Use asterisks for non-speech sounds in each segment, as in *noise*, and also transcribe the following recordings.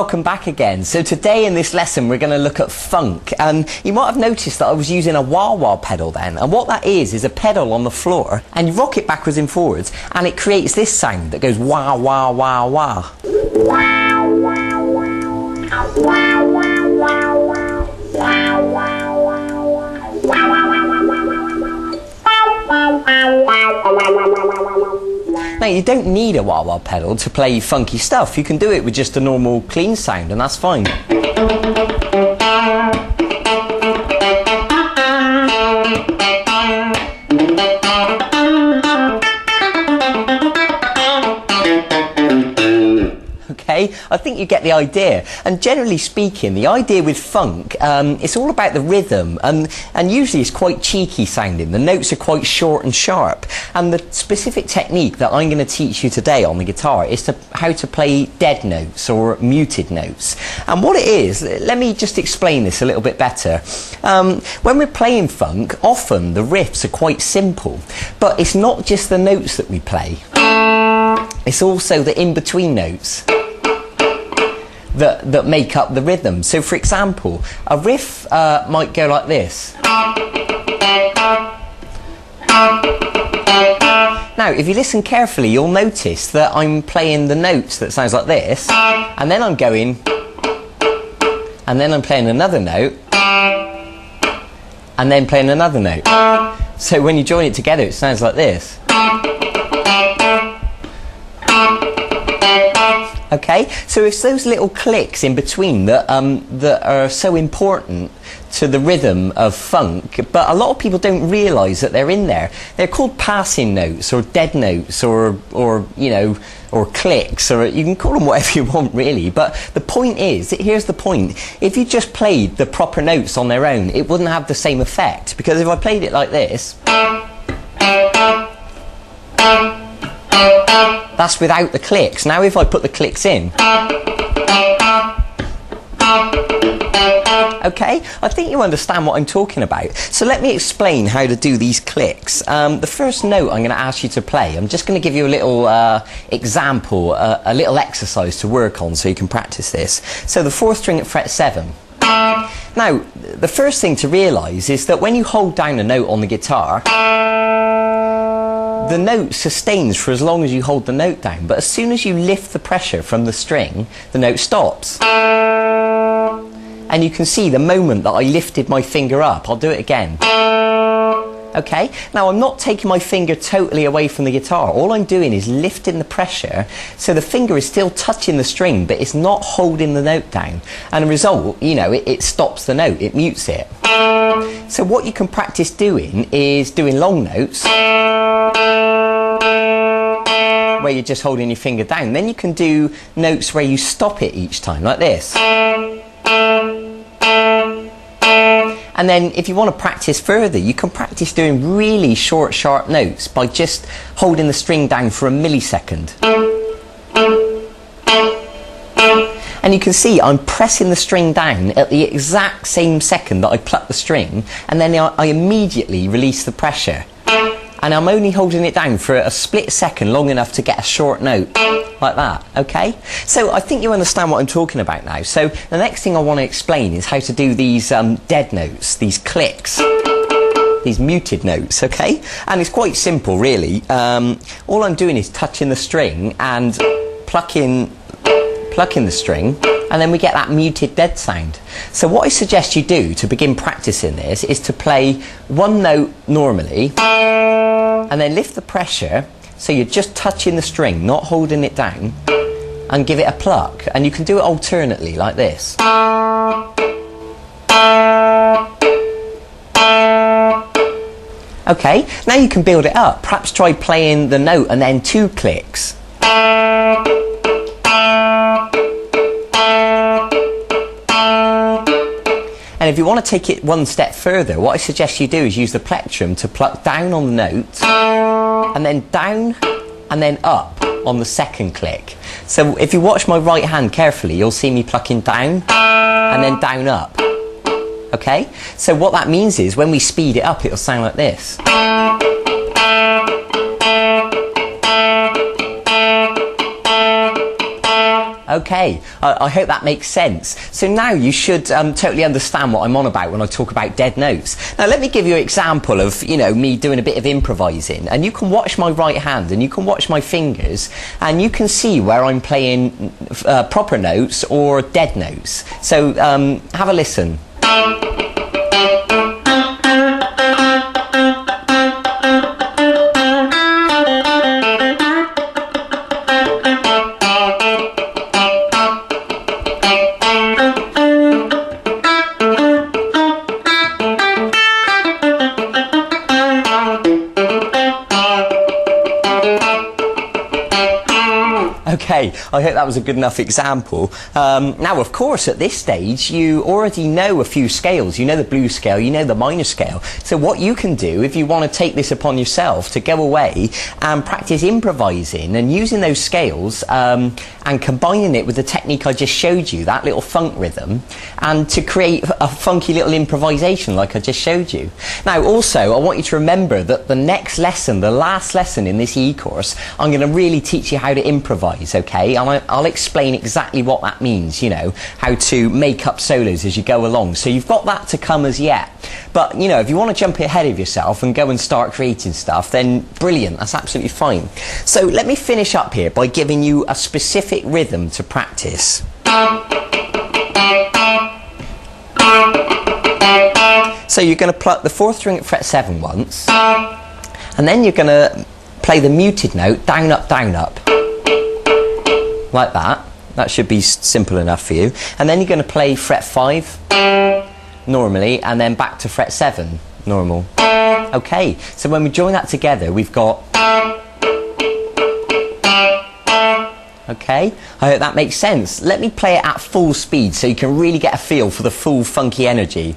Welcome back again. So today in this lesson we're going to look at funk and you might have noticed that I was using a wah wah pedal then and what that is is a pedal on the floor and you rock it backwards and forwards and it creates this sound that goes wah wah wah wah. Now you don't need a wah wah pedal to play funky stuff. You can do it with just a normal clean sound and that's fine. I think you get the idea. And generally speaking, the idea with funk, um, it's all about the rhythm, and, and usually it's quite cheeky sounding. The notes are quite short and sharp. And the specific technique that I'm going to teach you today on the guitar is to, how to play dead notes or muted notes. And what it is, let me just explain this a little bit better. Um, when we're playing funk, often the riffs are quite simple, but it's not just the notes that we play. It's also the in-between notes that, that make up the rhythm. So, for example, a riff uh, might go like this. Now, if you listen carefully, you'll notice that I'm playing the notes that sounds like this, and then I'm going, and then I'm playing another note, and then playing another note. So when you join it together, it sounds like this. Okay, so it's those little clicks in between that um, that are so important to the rhythm of funk, but a lot of people don't realise that they're in there. They're called passing notes or dead notes or or you know or clicks or you can call them whatever you want really. But the point is, here's the point: if you just played the proper notes on their own, it wouldn't have the same effect because if I played it like this. That's without the clicks. Now if I put the clicks in. Okay, I think you understand what I'm talking about. So let me explain how to do these clicks. Um, the first note I'm going to ask you to play, I'm just going to give you a little uh, example, a little exercise to work on so you can practice this. So the fourth string at fret 7. Now, the first thing to realise is that when you hold down a note on the guitar, the note sustains for as long as you hold the note down, but as soon as you lift the pressure from the string, the note stops. And you can see the moment that I lifted my finger up, I'll do it again. Okay, now I'm not taking my finger totally away from the guitar. All I'm doing is lifting the pressure so the finger is still touching the string, but it's not holding the note down. And a result, you know, it, it stops the note, it mutes it. So what you can practice doing is doing long notes where you're just holding your finger down. Then you can do notes where you stop it each time, like this. And then if you want to practice further, you can practice doing really short, sharp notes by just holding the string down for a millisecond. And you can see I'm pressing the string down at the exact same second that I pluck the string, and then I immediately release the pressure. And I'm only holding it down for a split second long enough to get a short note like that okay? So I think you understand what I'm talking about now. So the next thing I want to explain is how to do these um, dead notes these clicks these muted notes okay? And it's quite simple really. Um, all I'm doing is touching the string and plucking plucking the string and then we get that muted dead sound. So what I suggest you do to begin practicing this is to play one note normally and then lift the pressure so you're just touching the string, not holding it down and give it a pluck and you can do it alternately like this. Okay, now you can build it up. Perhaps try playing the note and then two clicks. If you want to take it one step further, what I suggest you do is use the plectrum to pluck down on the note, and then down, and then up on the second click. So if you watch my right hand carefully, you'll see me plucking down, and then down up. Okay? So what that means is when we speed it up, it'll sound like this. Okay, I, hope that makes sense. So now you should um, totally understand what I'm on about when I talk about dead notes. Now let me give you an example of, you know, me doing a bit of improvising. And you can watch my right hand and you can watch my fingers and you can see where I'm playing uh, proper notes or dead notes. So um, have a listen. I hope that was a good enough example. Um, now, of course, at this stage, you already know a few scales. You know the blues scale, you know the minor scale. So, what you can do if you want to take this upon yourself to go away and practice improvising and using those scales um, and combining it with the technique I just showed you, that little funk rhythm, and to create a funky little improvisation like I just showed you. Now, also, I want you to remember that the next lesson, the last lesson in this e course, I'm going to really teach you how to improvise okay? And I, I'll explain exactly what that means, you know, how to make up solos as you go along. So you've got that to come as yet. But, you know, if you want to jump ahead of yourself and go and start creating stuff, then brilliant, that's absolutely fine. So let me finish up here by giving you a specific rhythm to practice. So you're going to pluck the fourth string at fret 7 once, and then you're going to play the muted note down, up, down, up like that. That should be simple enough for you. And then you're going to play fret 5 normally and then back to fret 7 normal. Okay, so when we join that together, we've got. Okay, I hope that makes sense. Let me play it at full speed so you can really get a feel for the full funky energy.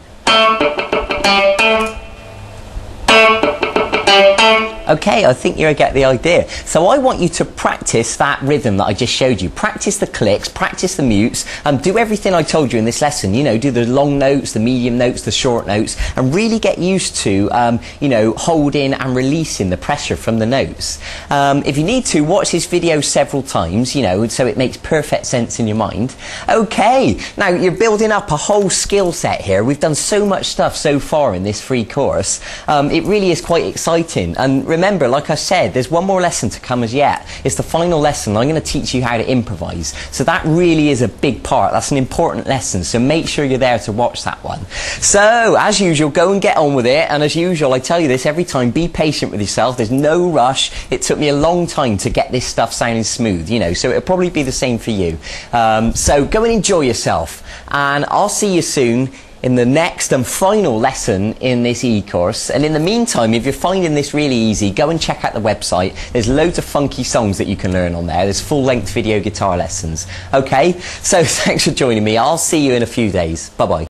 Okay, I think you get the idea. So I want you to practice that rhythm that I just showed you. Practice the clicks, practice the mutes, and do everything I told you in this lesson. You know, do the long notes, the medium notes, the short notes, and really get used to, um, you know, holding and releasing the pressure from the notes. Um, if you need to, watch this video several times, you know, so it makes perfect sense in your mind. Okay, now you're building up a whole skill set here. We've done so much stuff so far in this free course. Um, it really is quite exciting. And remember, remember, like I said, there's one more lesson to come as yet. It's the final lesson. I'm going to teach you how to improvise. So that really is a big part. That's an important lesson. So make sure you're there to watch that one. So, as usual, go and get on with it. And as usual, I tell you this every time, be patient with yourself. There's no rush. It took me a long time to get this stuff sounding smooth, you know, so it'll probably be the same for you. Um, so go and enjoy yourself. And I'll see you soon in the next and final lesson in this e-course. And in the meantime, if you're finding this really easy, go and check out the website. There's loads of funky songs that you can learn on there. There's full-length video guitar lessons. Okay, so *laughs* thanks for joining me. I'll see you in a few days. Bye-bye.